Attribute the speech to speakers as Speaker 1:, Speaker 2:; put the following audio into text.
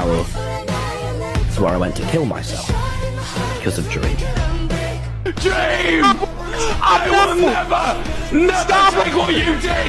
Speaker 1: barrel where I went to kill myself because of Dream.
Speaker 2: Dream! I will never, never stop take what you did!